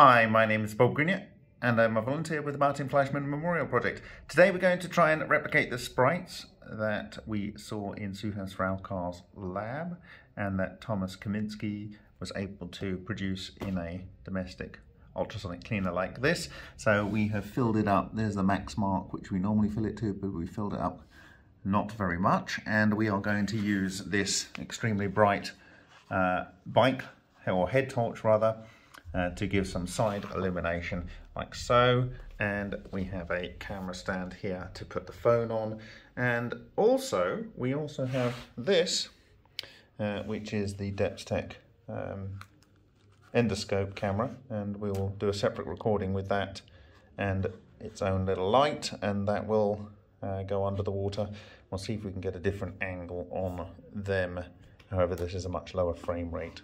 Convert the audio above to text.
Hi, my name is Bob Greenyer and I'm a volunteer with the Martin Fleischmann Memorial Project. Today we're going to try and replicate the sprites that we saw in Suhas Ralkar's lab and that Thomas Kaminski was able to produce in a domestic ultrasonic cleaner like this. So we have filled it up. There's the max mark, which we normally fill it to, but we filled it up not very much. And we are going to use this extremely bright uh, bike, or head torch rather, uh, to give some side illumination like so and we have a camera stand here to put the phone on and also we also have this uh, which is the Depstech um, endoscope camera and we will do a separate recording with that and its own little light and that will uh, go under the water. We'll see if we can get a different angle on them. However, this is a much lower frame rate.